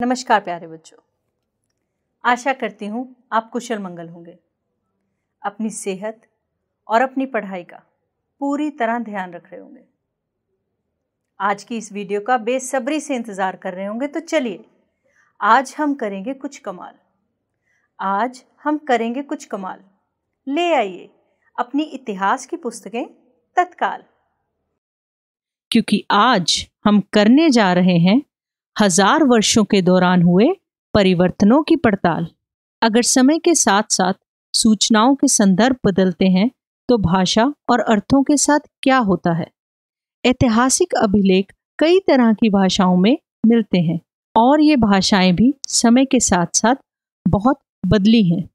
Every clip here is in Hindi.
नमस्कार प्यारे बच्चों। आशा करती हूँ आप कुशल मंगल होंगे। अपनी सेहत और अपनी पढ़ाई का पूरी तरह ध्यान रख रहे होंगे। आज की इस वीडियो का बेसब्री से इंतज़ार कर रहे होंगे तो चलिए, आज हम करेंगे कुछ कमाल। आज हम करेंगे कुछ कमाल। ले आइए अपनी इतिहास की पुस्तकें तत्काल। क्योंकि आज हम करने जा रहे हैं हज़ार वर्षों के दौरान हुए परिवर्तनों की पड़ताल। अगर समय के साथ साथ सूचनाओं के संदर्भ बदलते हैं तो भाषा और अर्थों के साथ क्या होता है? ऐतिहासिक अभिलेख कई तरह की भाषाओं में मिलते हैं, और ये भाषाएँ भी समय के साथ साथ बहुत बदली हैं।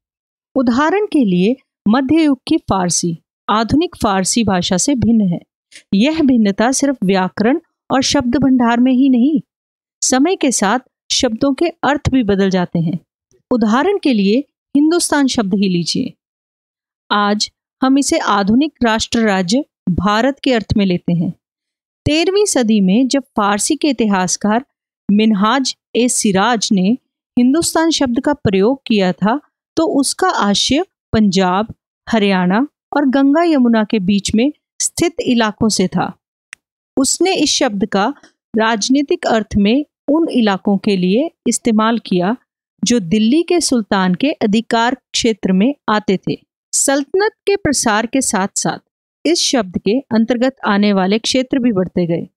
उदाहरण के लिए मध्य युग की फारसी, आधुनिक फारसी भाषा से भिन्न है। यह भिन्नता सिर्फ़ व्याकरण और शब्द भंडार में ही नहीं समय के साथ शब्दों के अर्थ भी बदल जाते हैं। उदाहरण के लिए, हिंदुस्तान शब्द ही लीजिए। आज हम इसे आधुनिक राष्ट्र राज्य भारत के अर्थ में लेते हैं। तेरहवीं सदी में जब फारसी के इतिहासकार मिनहाज ए सिराज ने हिंदुस्तान शब्द का प्रयोग किया था तो उसका आशय पंजाब, हरियाणा और गंगा यमुना के बीच में स्थित इलाकों से था। उसने इस शब्द का राजनीतिक अर्थ में उन इलाकों के लिए इस्तेमाल किया जो दिल्ली के सुल्तान के अधिकार क्षेत्र में आते थे। सल्तनत के प्रसार के साथ साथ इस शब्द के अंतर्गत आने वाले क्षेत्र भी बढ़ते गए।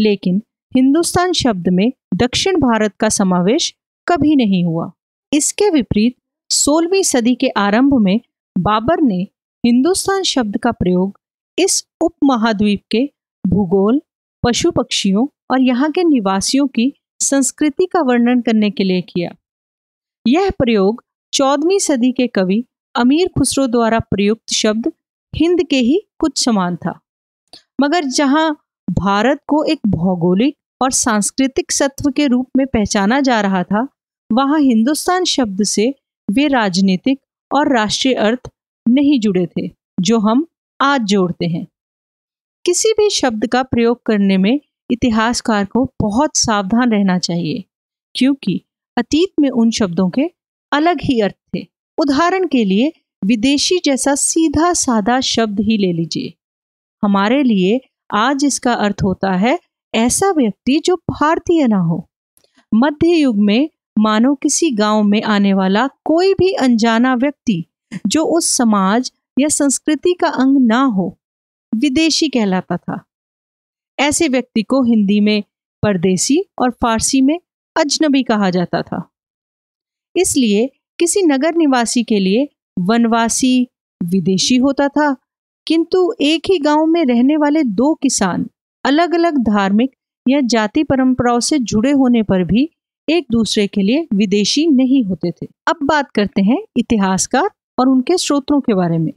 लेकिन हिंदुस्तान शब्द में दक्षिण भारत का समावेश कभी नहीं हुआ। इसके विपरीत सोलहवीं सदी के आरंभ में बाबर ने हिंदुस्तान शब्द का प्रयोग इस उपमहाद्वीप के भूगोल, पशु पक्षियों और यहाँ के निवासियों की संस्कृति का वर्णन करने के लिए किया। यह प्रयोग चौदहवीं सदी के कवि अमीर खुसरो द्वारा प्रयुक्त शब्द हिंद के ही कुछ समान था। मगर जहाँ भारत को एक भौगोलिक और सांस्कृतिक सत्व के रूप में पहचाना जा रहा था, वहाँ हिंदुस्तान शब्द से वे राजनीतिक और राष्ट्रीय अर्थ नहीं जुड़े थे, जो हम आज जोड़ते हैं। किसी भी शब्द का प्रयोग करने में इतिहासकार को बहुत सावधान रहना चाहिए, क्योंकि अतीत में उन शब्दों के अलग ही अर्थ थे। उदाहरण के लिए, विदेशी जैसा सीधा साधा शब्द ही ले लीजिए। हमारे लिए आज इसका अर्थ होता है ऐसा व्यक्ति जो भारतीय ना हो। मध्य युग में मानो किसी गाँव में आने वाला कोई भी अनजाना व्यक्ति जो उस समाज या संस्कृति का अंग ना हो, विदेशी कहलाता था। ऐसे व्यक्ति को हिंदी में परदेसी और फारसी में अजनबी कहा जाता था। इसलिए किसी नगर निवासी के लिए वनवासी विदेशी होता था, किंतु एक ही गाँव में रहने वाले दो किसान अलग अलग धार्मिक या जाति परंपराओं से जुड़े होने पर भी एक दूसरे के लिए विदेशी नहीं होते थे। अब बात करते हैं इतिहासकार और उनके स्रोतों के बारे में।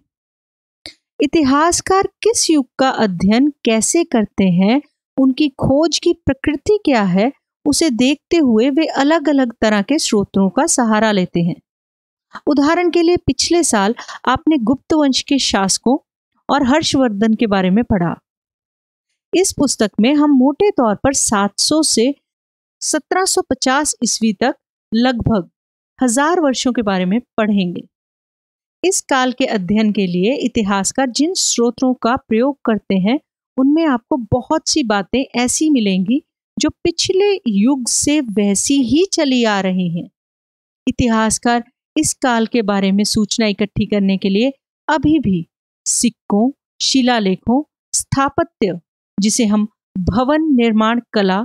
इतिहासकार किस युग का अध्ययन कैसे करते हैं? उनकी खोज की प्रकृति क्या है? उसे देखते हुए वे अलग अलग तरह के स्रोतों का सहारा लेते हैं। उदाहरण के लिए पिछले साल आपने गुप्त वंश के शासकों और हर्षवर्धन के बारे में पढ़ा। इस पुस्तक में हम मोटे तौर पर 700 से 1750 ईस्वी तक लगभग हज़ार वर्षों के बारे में पढ़ेंगे। इस काल के अध्ययन के लिए इतिहासकार जिन स्रोतों का प्रयोग करते हैं, उनमें आपको बहुत सी बातें ऐसी मिलेंगी जो पिछले युग से वैसी ही चली आ रही हैं। इतिहासकार इस काल के बारे में सूचना इकट्ठी करने के लिए अभी भी सिक्कों, शिलालेखों, स्थापत्य, जिसे हम भवन निर्माण कला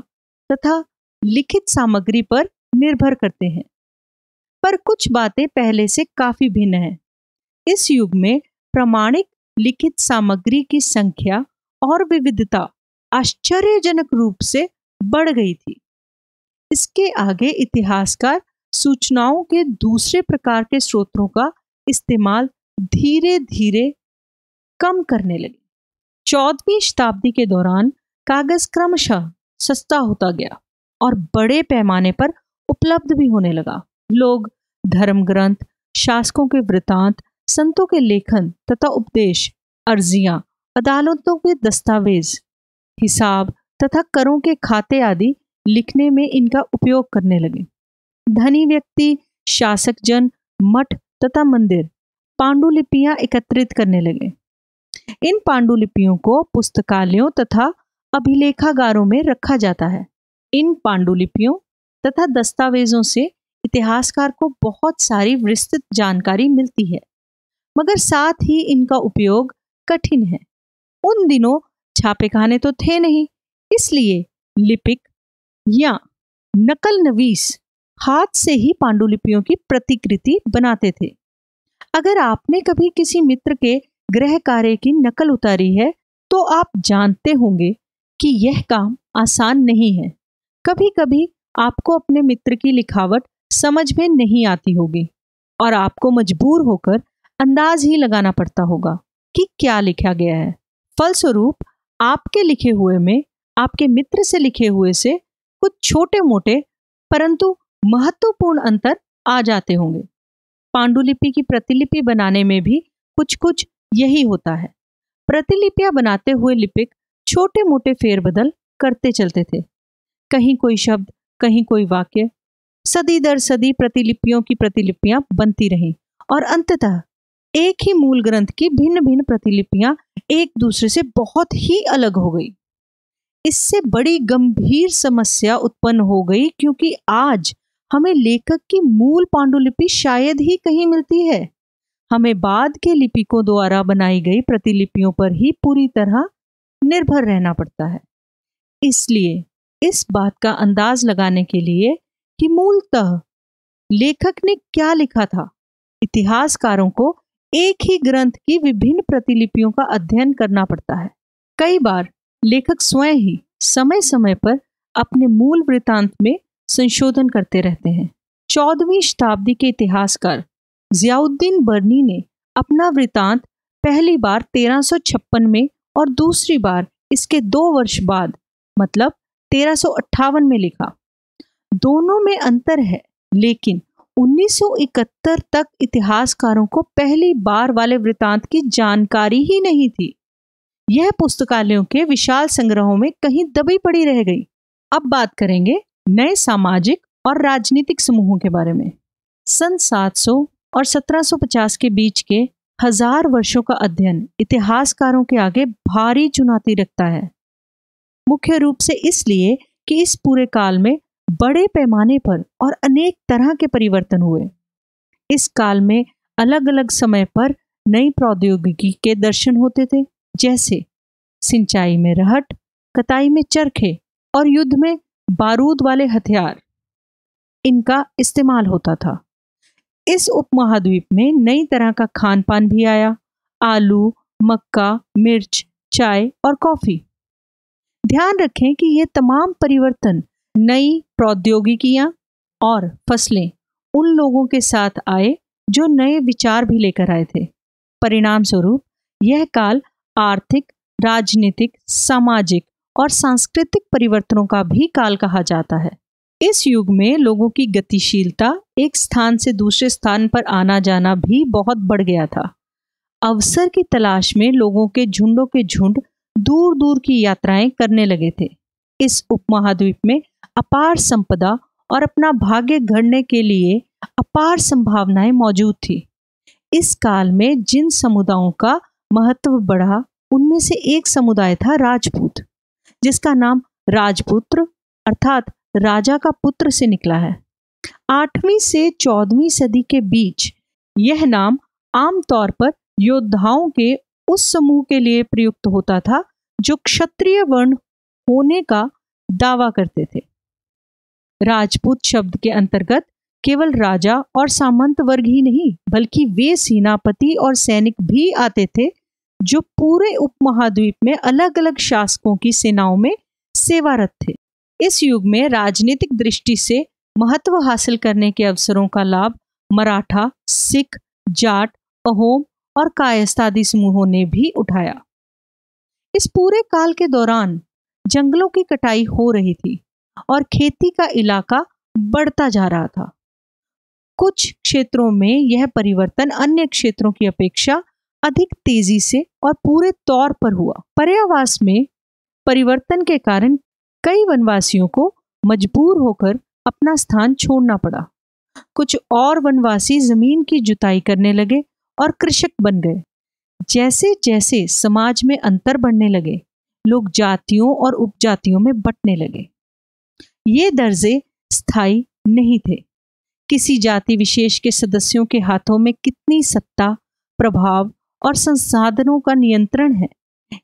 तथा लिखित सामग्री पर निर्भर करते हैं। पर कुछ बातें पहले से काफ़ी भिन्न हैं। इस युग में प्रमाणिक लिखित सामग्री की संख्या और विविधता आश्चर्यजनक रूप से बढ़ गई थी। इसके आगे इतिहासकार सूचनाओं के दूसरे प्रकार के स्रोतों का इस्तेमाल धीरे धीरे कम करने लगे। चौदहवीं शताब्दी के दौरान कागज़ क्रमशः सस्ता होता गया और बड़े पैमाने पर उपलब्ध भी होने लगा। लोग धर्म ग्रंथ, शासकों के वृतांत संतों के लेखन तथा उपदेश, अर्जियाँ, अदालतों के दस्तावेज़, हिसाब तथा करों के खाते आदि लिखने में इनका उपयोग करने लगे। धनी व्यक्ति शासक जन मठ तथा मंदिर पांडुलिपियाँ एकत्रित करने लगे। इन पांडुलिपियों को पुस्तकालयों तथा अभिलेखागारों में रखा जाता है। इन पांडुलिपियों तथा दस्तावेजों से इतिहासकार को बहुत सारी विस्तृत जानकारी मिलती है। मगर साथ ही इनका उपयोग कठिन है। उन दिनों छापे खाने तो थे नहीं, इसलिए लिपिक या नकल नवीस हाथ से ही पांडुलिपियों की प्रतिकृति बनाते थे। अगर आपने कभी किसी मित्र के गृह कार्य की नकल उतारी है तो आप जानते होंगे कि यह काम आसान नहीं है। कभी कभी आपको अपने मित्र की लिखावट समझ में नहीं आती होगी और आपको मजबूर होकर अंदाज ही लगाना पड़ता होगा कि क्या लिखा गया है। फलस्वरूप, आपके लिखे हुए में, आपके मित्र से लिखे हुए से कुछ छोटे मोटे परंतु महत्वपूर्ण अंतर आ जाते होंगे। पांडुलिपि की प्रतिलिपि बनाने में भी कुछ कुछ यही होता है। प्रतिलिपियाँ बनाते हुए लिपिक छोटे मोटे फेरबदल करते चलते थे। कहीं कोई शब्द, कहीं कोई वाक्य, सदी दर सदी प्रतिलिपियों की प्रतिलिपियाँ बनती रहीं और अंततः एक ही मूल ग्रंथ की भिन्न भिन्न प्रतिलिपियाँ एक दूसरे से बहुत ही अलग हो गई। इससे बड़ी गंभीर समस्या उत्पन्न हो गई क्योंकि आज हमें लेखक की मूल पांडुलिपि शायद ही कहीं मिलती है। हमें बाद के लिपिकों द्वारा बनाई गई प्रतिलिपियों पर ही पूरी तरह निर्भर रहना पड़ता है। इसलिए इस बात का अंदाज लगाने के लिए कि मूलतः लेखक ने क्या लिखा था, इतिहासकारों को एक ही ग्रंथ की विभिन्न प्रतिलिपियों का अध्ययन करना पड़ता है। कई बार लेखक स्वयं ही समय समय पर अपने मूल वृतांत में संशोधन करते रहते हैं। चौदहवीं शताब्दी के इतिहासकार जियाउद्दीन बर्नी ने अपना वृतांत पहली बार तेरह में और दूसरी बार इसके दो वर्ष बाद मतलब तेरह में लिखा। दोनों में अंतर है, लेकिन 1971 तक इतिहासकारों को पहली बार वाले वृतांत की जानकारी ही नहीं थी। यह पुस्तकालयों के विशाल संग्रहों में कहीं दबी पड़ी रह गई। अब बात करेंगे नए सामाजिक और राजनीतिक समूहों के बारे में। सन 700 और 1750 के बीच के हज़ार वर्षों का अध्ययन इतिहासकारों के आगे भारी चुनौती रखता है। मुख्य रूप से इसलिए कि इस पूरे काल में बड़े पैमाने पर और अनेक तरह के परिवर्तन हुए। इस काल में अलग अलग समय पर नई प्रौद्योगिकी के दर्शन होते थे, जैसे सिंचाई में रहट, कताई में चरखे और युद्ध में बारूद वाले हथियार। इनका इस्तेमाल होता था। इस उपमहाद्वीप में नई तरह का खान पान भी आया, आलू, मक्का, मिर्च, चाय और कॉफ़ी। ध्यान रखें कि ये तमाम परिवर्तन नई प्रौद्योगिकियाँ और फ़सलें उन लोगों के साथ आए जो नए विचार भी लेकर आए थे। परिणाम स्वरूप यह काल आर्थिक, राजनीतिक, सामाजिक और सांस्कृतिक परिवर्तनों का भी काल कहा जाता है। इस युग में लोगों की गतिशीलता एक स्थान से दूसरे स्थान पर आना जाना भी बहुत बढ़ गया था। अवसर की तलाश में लोगों के झुंडों के झुंड दूर दूर की यात्राएँ करने लगे थे। इस उपमहाद्वीप में अपार संपदा और अपना भाग्य घड़ने के लिए अपार संभावनाएँ मौजूद थी। इस काल में जिन समुदायों का महत्व बढ़ा, उनमें से एक समुदाय था राजपूत, जिसका नाम राजपुत्र अर्थात राजा का पुत्र से निकला है। आठवीं से चौदहवीं सदी के बीच यह नाम आमतौर पर योद्धाओं के उस समूह के लिए प्रयुक्त होता था, जो क्षत्रिय वर्ण होने का दावा करते थे। राजपूत शब्द के अंतर्गत केवल राजा और सामंत वर्ग ही नहीं, बल्कि वे सेनापति और सैनिक भी आते थे, जो पूरे उपमहाद्वीप में अलग अलग शासकों की सेनाओं में सेवारत थे। इस युग में राजनीतिक दृष्टि से महत्व हासिल करने के अवसरों का लाभ मराठा, सिख, जाट, अहोम और कायस्तादी समूहों ने भी उठाया। इस पूरे काल के दौरान जंगलों की कटाई हो रही थी। और खेती का इलाका बढ़ता जा रहा था। कुछ क्षेत्रों में यह परिवर्तन अन्य क्षेत्रों की अपेक्षा अधिक तेज़ी से और पूरे तौर पर हुआ। पर्यावास में परिवर्तन के कारण कई वनवासियों को मजबूर होकर अपना स्थान छोड़ना पड़ा। कुछ और वनवासी ज़मीन की जुताई करने लगे और कृषक बन गए। जैसे जैसे समाज में अंतर बढ़ने लगे, लोग जातियों और उपजातियों में बंटने लगे। ये दर्जे स्थायी नहीं थे। किसी जाति विशेष के सदस्यों के हाथों में कितनी सत्ता, प्रभाव और संसाधनों का नियंत्रण है,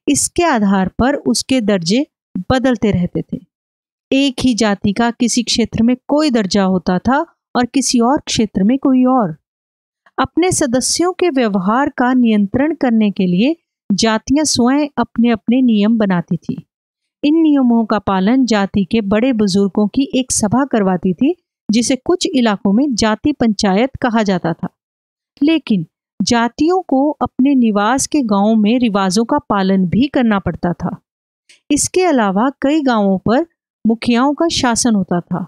इसके आधार पर उसके दर्जे बदलते रहते थे। एक ही जाति का किसी क्षेत्र में कोई दर्जा होता था और किसी और क्षेत्र में कोई और। अपने सदस्यों के व्यवहार का नियंत्रण करने के लिए जातियाँ स्वयं अपने अपने नियम बनाती थी। इन नियमों का पालन जाति के बड़े बुज़ुर्गों की एक सभा करवाती थी, जिसे कुछ इलाकों में जाति पंचायत कहा जाता था। लेकिन जातियों को अपने निवास के गाँवों में रिवाजों का पालन भी करना पड़ता था। इसके अलावा कई गाँवों पर मुखियाओं का शासन होता था।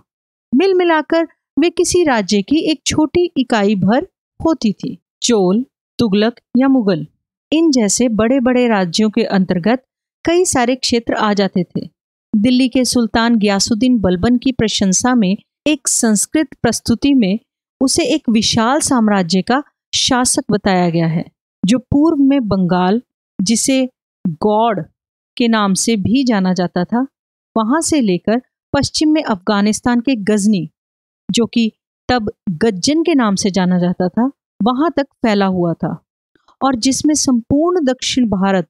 मिल मिलाकर वे किसी राज्य की एक छोटी इकाई भर होती थी, चोल, तुगलक या मुगल। इन जैसे बड़े बड़े राज्यों के अंतर्गत कई सारे क्षेत्र आ जाते थे। दिल्ली के सुल्तान गयासुद्दीन बलबन की प्रशंसा में, एक संस्कृत प्रस्तुति में, उसे एक विशाल साम्राज्य का शासक बताया गया है, जो पूर्व में बंगाल, जिसे गौड़ के नाम से भी जाना जाता था, वहाँ से लेकर पश्चिम में अफ़गानिस्तान के गजनी, जो कि तब गज्जन के नाम से जाना जाता था, वहाँ तक फैला हुआ था। और जिसमें संपूर्ण दक्षिण भारत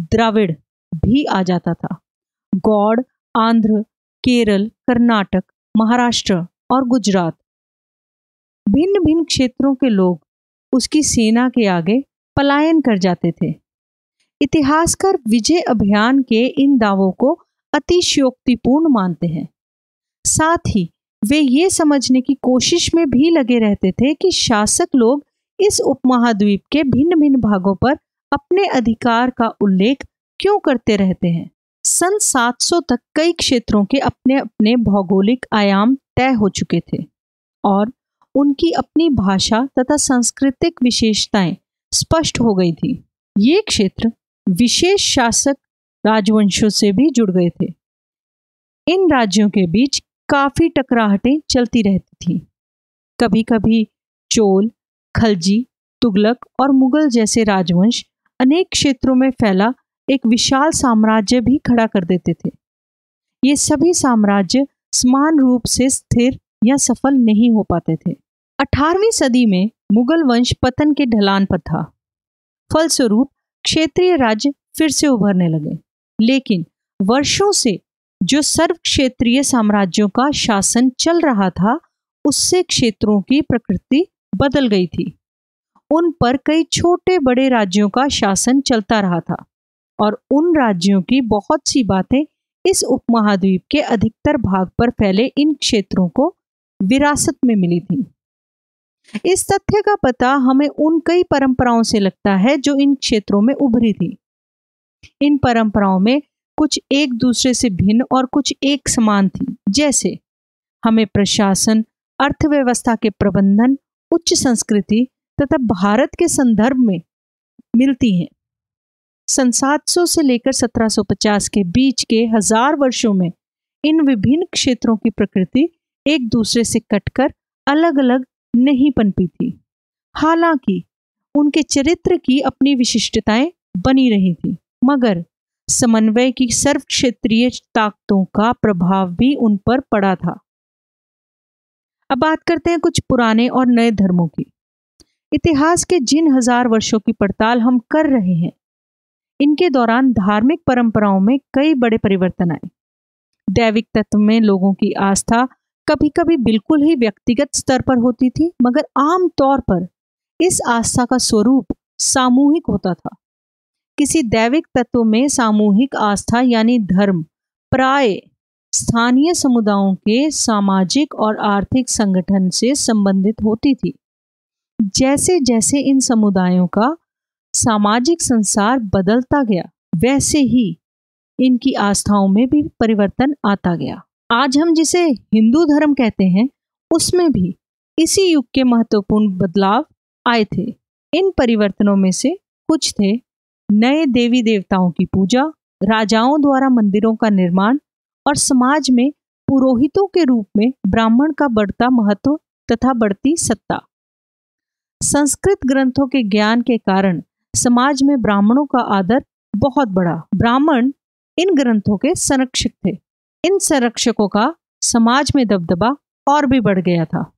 द्राविड़ भी आ जाता था। गौड़, आंध्र, केरल, कर्नाटक, महाराष्ट्र और गुजरात। भिन्न भिन्न क्षेत्रों के लोग उसकी सेना के आगे पलायन कर जाते थे। इतिहासकार विजय अभियान के इन दावों को अतिशयोक्तिपूर्ण मानते हैं। साथ ही वे ये समझने की कोशिश में भी लगे रहते थे कि शासक लोग इस उपमहाद्वीप के भिन्न भिन्न भागों पर अपने अधिकार का उल्लेख क्यों करते रहते हैं? सन 700 तक कई क्षेत्रों के अपने अपने भौगोलिक आयाम तय हो चुके थे और उनकी अपनी भाषा तथा सांस्कृतिक विशेषताएँ स्पष्ट हो गई थी। ये क्षेत्र विशेष शासक राजवंशों से भी जुड़ गए थे। इन राज्यों के बीच काफ़ी टकराहटें चलती रहती थीं। कभी कभी चोल, खलजी, तुगलक और मुगल जैसे राजवंश अनेक क्षेत्रों में फैला एक विशाल साम्राज्य भी खड़ा कर देते थे। ये सभी साम्राज्य समान रूप से स्थिर या सफल नहीं हो पाते थे। 18वीं सदी में मुगल वंश पतन के ढलान पर था। फलस्वरूप क्षेत्रीय राज्य फिर से उभरने लगे। लेकिन वर्षों से जो सर्व क्षेत्रीय साम्राज्यों का शासन चल रहा था, उससे क्षेत्रों की प्रकृति बदल गई थी। उन पर कई छोटे बड़े राज्यों का शासन चलता रहा था। और उन राज्यों की बहुत सी बातें इस उपमहाद्वीप के अधिकतर भाग पर फैले इन क्षेत्रों को विरासत में मिली थी। इस तथ्य का पता हमें उन कई परंपराओं से लगता है जो इन क्षेत्रों में उभरी थी। इन परंपराओं में कुछ एक दूसरे से भिन्न और कुछ एक समान थी, जैसे हमें प्रशासन, अर्थव्यवस्था के प्रबंधन, उच्च संस्कृति तथा भारत के संदर्भ में मिलती हैं। सन 700 से लेकर 1750 के बीच के हज़ार वर्षों में इन विभिन्न क्षेत्रों की प्रकृति एक दूसरे से कटकर अलग अलग नहीं पनपी थी। हालाँकि, उनके चरित्र की अपनी विशिष्टताएँ बनी रही थी, मगर समन्वय की सर्व क्षेत्रीय ताकतों का प्रभाव भी उन पर पड़ा था। अब बात करते हैं कुछ पुराने और नए धर्मों की। इतिहास के जिन हज़ार वर्षों की पड़ताल हम कर रहे हैं इनके दौरान धार्मिक परंपराओं में कई बड़े परिवर्तन आए। दैविक तत्व में लोगों की आस्था कभी कभी बिल्कुल ही व्यक्तिगत स्तर पर होती थी, मगर आम तौर पर इस आस्था का स्वरूप सामूहिक होता था। किसी दैविक तत्व में सामूहिक आस्था यानी धर्म, प्राय स्थानीय समुदायों के सामाजिक और आर्थिक संगठन से संबंधित होती थी। जैसे जैसे इन समुदायों का सामाजिक संसार बदलता गया, वैसे ही इनकी आस्थाओं में भी परिवर्तन आता गया। आज हम जिसे हिंदू धर्म कहते हैं, उसमें भी इसी युग के महत्वपूर्ण बदलाव आए थे। इन परिवर्तनों में से कुछ थे नए देवी देवताओं की पूजा, राजाओं द्वारा मंदिरों का निर्माण और समाज में पुरोहितों के रूप में ब्राह्मण का बढ़ता महत्व तथा बढ़ती सत्ता। संस्कृत ग्रंथों के ज्ञान के कारण समाज में ब्राह्मणों का आदर बहुत बड़ा। ब्राह्मण इन ग्रंथों के संरक्षक थे। इन संरक्षकों का समाज में दबदबा और भी बढ़ गया था।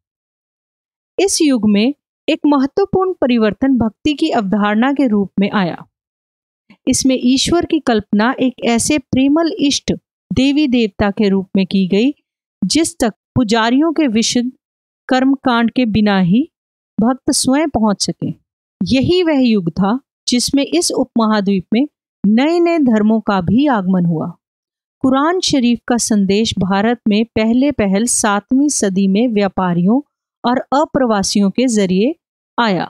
इस युग में एक महत्वपूर्ण परिवर्तन भक्ति की अवधारणा के रूप में आया। इसमें ईश्वर की कल्पना एक ऐसे प्रेमल इष्ट देवी देवता के रूप में की गई, जिस तक पुजारियों के विशुद्ध कर्म कांड के बिना ही भक्त स्वयं पहुँच सके। यही वह युग था जिसमें इस उपमहाद्वीप में नए नए धर्मों का भी आगमन हुआ। कुरान शरीफ का संदेश भारत में पहले पहल सातवीं सदी में व्यापारियों और अप्रवासियों के ज़रिए आया।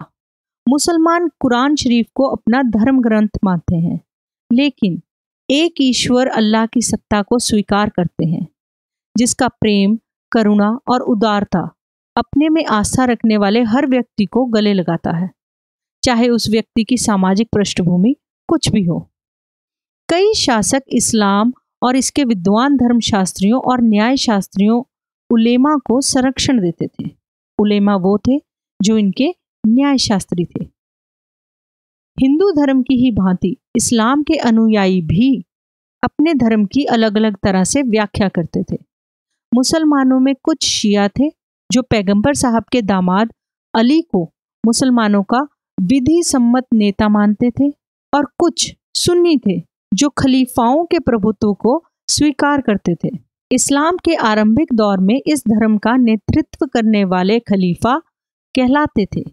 मुसलमान कुरान शरीफ को अपना धर्म ग्रंथ मानते हैं, लेकिन एक ईश्वर अल्लाह की सत्ता को स्वीकार करते हैं, जिसका प्रेम, करुणा और उदारता अपने में आस्था रखने वाले हर व्यक्ति को गले लगाता है। चाहे उस व्यक्ति की सामाजिक पृष्ठभूमि कुछ भी हो। कई शासक इस्लाम और इसके विद्वान धर्मशास्त्रियों और न्याय शास्त्रियों उलेमा को संरक्षण देते थे। उलेमा वो थे जो इनके न्याय शास्त्री थे। हिंदू धर्म की ही भांति इस्लाम के अनुयायी भी अपने धर्म की अलग अलग तरह से व्याख्या करते थे। मुसलमानों में कुछ शिया थे जो पैगंबर साहब के दामाद अली को मुसलमानों का विधि सम्मत नेता मानते थे और कुछ सुन्नी थे जो खलीफाओं के प्रभुत्व को स्वीकार करते थे। इस्लाम के आरंभिक दौर में इस धर्म का नेतृत्व करने वाले खलीफा कहलाते थे।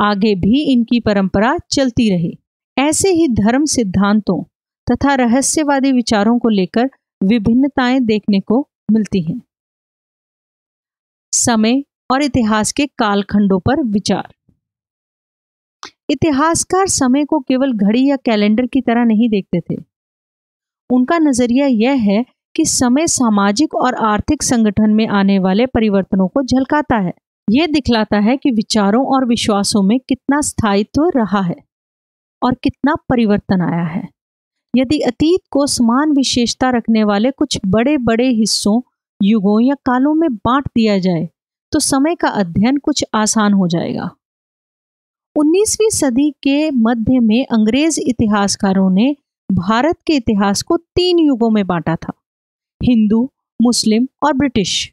आगे भी इनकी परंपरा चलती रही। ऐसे ही धर्म सिद्धांतों तथा रहस्यवादी विचारों को लेकर विभिन्नताएँ देखने को मिलती हैं। समय और इतिहास के कालखंडों पर विचार। इतिहासकार समय को केवल घड़ी या कैलेंडर की तरह नहीं देखते थे। उनका नज़रिया यह है कि समय सामाजिक और आर्थिक संगठन में आने वाले परिवर्तनों को झलकाता है। यह दिखलाता है कि विचारों और विश्वासों में कितना स्थायित्व रहा है और कितना परिवर्तन आया है। यदि अतीत को समान विशेषता रखने वाले कुछ बड़े बड़े हिस्सों, युगों या कालों में बांट दिया जाए तो समय का अध्ययन कुछ आसान हो जाएगा। 19वीं सदी के मध्य में अंग्रेज़ इतिहासकारों ने भारत के इतिहास को तीन युगों में बांटा था, हिंदू, मुस्लिम और ब्रिटिश।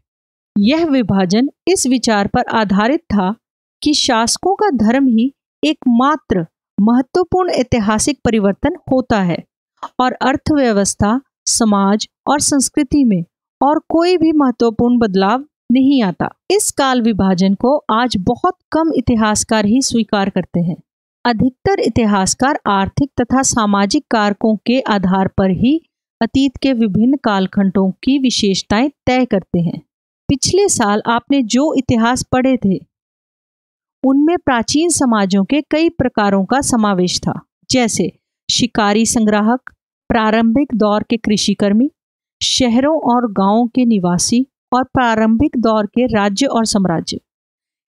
यह विभाजन इस विचार पर आधारित था कि शासकों का धर्म ही एकमात्र महत्वपूर्ण ऐतिहासिक परिवर्तन होता है और अर्थव्यवस्था, समाज और संस्कृति में और कोई भी महत्वपूर्ण बदलाव नहीं आता। इस काल विभाजन को आज बहुत कम इतिहासकार ही स्वीकार करते हैं। अधिकतर इतिहासकार आर्थिक तथा सामाजिक कारकों के आधार पर ही अतीत के विभिन्न कालखंडों की विशेषताएँ तय करते हैं। पिछले साल आपने जो इतिहास पढ़े थे, उनमें प्राचीन समाजों के कई प्रकारों का समावेश था, जैसे शिकारी संग्राहक, प्रारंभिक दौर के कृषिकर्मी, शहरों और गाँवों के निवासी और प्रारंभिक दौर के राज्य और साम्राज्य।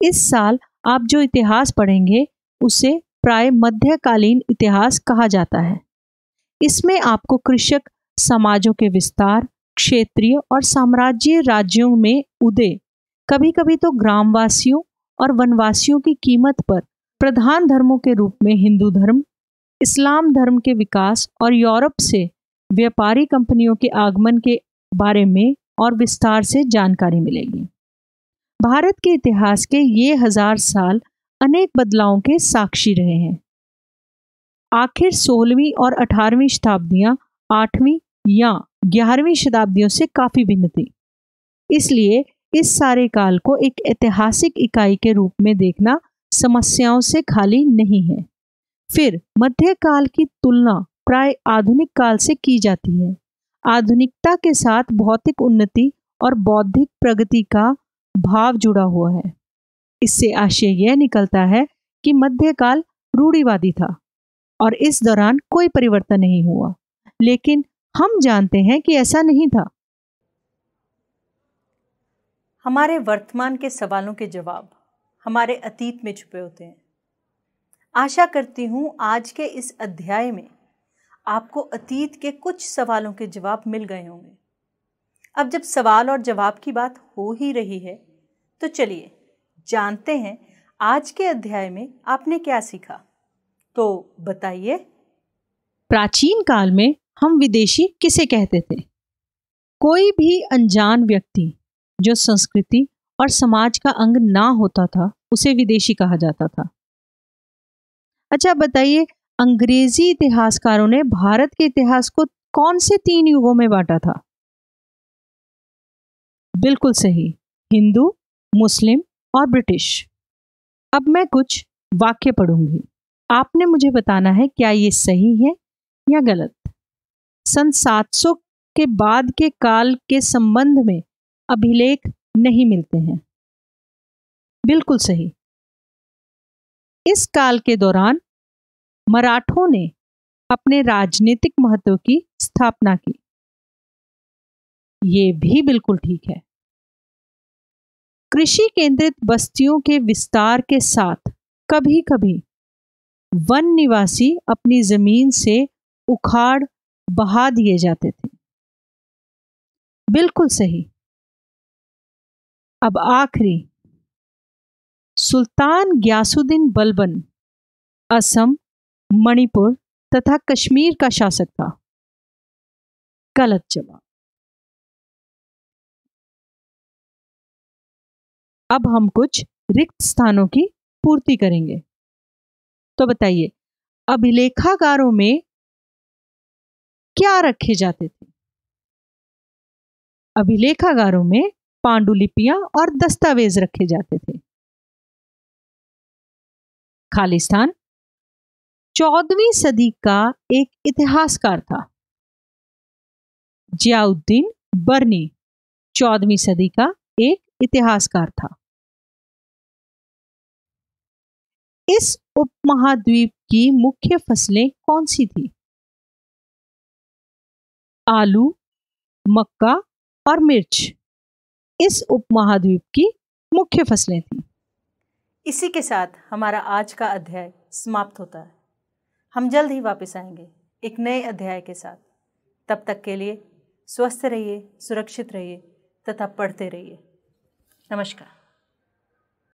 इस साल आप जो इतिहास पढ़ेंगे, उसे प्राय मध्यकालीन इतिहास कहा जाता है। इसमें आपको कृषक, समाजों के विस्तार, क्षेत्रीय और साम्राज्य राज्यों में उदय कभी कभी तो ग्रामवासियों और वनवासियों की कीमत पर प्रधान धर्मों के रूप में हिंदू धर्म, इस्लाम धर्म के विकास और यूरोप से व्यापारी कंपनियों के आगमन के बारे में और विस्तार से जानकारी मिलेगी। भारत के इतिहास के ये हज़ार साल अनेक बदलावों के साक्षी रहे हैं। आखिर सोलहवीं और अठारहवीं शताब्दियाँ आठवीं या ग्यारहवीं शताब्दियों से काफ़ी भिन्न थी। इसलिए इस सारे काल को एक ऐतिहासिक इकाई के रूप में देखना समस्याओं से खाली नहीं है। फिर मध्यकाल की तुलना प्राय आधुनिक काल से की जाती है। आधुनिकता के साथ भौतिक उन्नति और बौद्धिक प्रगति का भाव जुड़ा हुआ है। इससे आशय यह निकलता है कि मध्यकाल रूढ़िवादी था और इस दौरान कोई परिवर्तन नहीं हुआ। लेकिन हम जानते हैं कि ऐसा नहीं था। हमारे वर्तमान के सवालों के जवाब हमारे अतीत में छुपे होते हैं। आशा करती हूँ आज के इस अध्याय में आपको अतीत के कुछ सवालों के जवाब मिल गए होंगे। अब जब सवाल और जवाब की बात हो ही रही है तो चलिए जानते हैं आज के अध्याय में आपने क्या सीखा। तो बताइए। प्राचीन काल में हम विदेशी किसे कहते थे? कोई भी अनजान व्यक्ति जो संस्कृति और समाज का अंग ना होता था, उसे विदेशी कहा जाता था। अच्छा बताइए अंग्रेज़ी इतिहासकारों ने भारत के इतिहास को कौन से तीन युगों में बांटा था? बिल्कुल सही। हिंदू, मुस्लिम और ब्रिटिश। अब मैं कुछ वाक्य पढ़ूँगी। आपने मुझे बताना है क्या ये सही है या गलत? सन 700 के बाद के काल के संबंध में अभिलेख नहीं मिलते हैं। बिल्कुल सही। इस काल के दौरान मराठों ने अपने राजनीतिक महत्व की स्थापना की। ये भी बिल्कुल ठीक है। कृषि केंद्रित बस्तियों के विस्तार के साथ कभी कभी वन निवासी अपनी ज़मीन से उखाड़ बहा दिए जाते थे। बिल्कुल सही। अब आखिरी। सुल्तान ग्यासुद्दीन बलबन असम मणिपुर तथा कश्मीर का शासक था। गलत जवाब। अब हम कुछ रिक्त स्थानों की पूर्ति करेंगे। तो बताइए, अभिलेखागारों में क्या रखे जाते थे? अभिलेखागारों में पांडुलिपियाँ और दस्तावेज़ रखे जाते थे। खालिस्तान चौदहवीं सदी का एक इतिहासकार था। जियाउद्दीन बर्नी चौदहवीं सदी का एक इतिहासकार था। इस उपमहाद्वीप की मुख्य फ़सलें कौन सी थी? आलू, मक्का और मिर्च। इस उपमहाद्वीप की मुख्य फ़सलें थीं। इसी के साथ हमारा आज का अध्याय समाप्त होता है। हम जल्द ही वापस आएँगे एक नए अध्याय के साथ। तब तक के लिए स्वस्थ रहिए, सुरक्षित रहिए तथा पढ़ते रहिए। नमस्कार।